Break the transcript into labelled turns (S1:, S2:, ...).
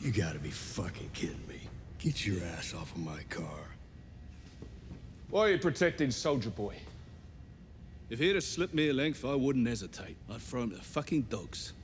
S1: You gotta be fucking kidding me. Get your ass off of my car.
S2: Why are you protecting Soldier Boy?
S3: If he'd have slipped me a length, I wouldn't hesitate. I'd throw him to the fucking dogs.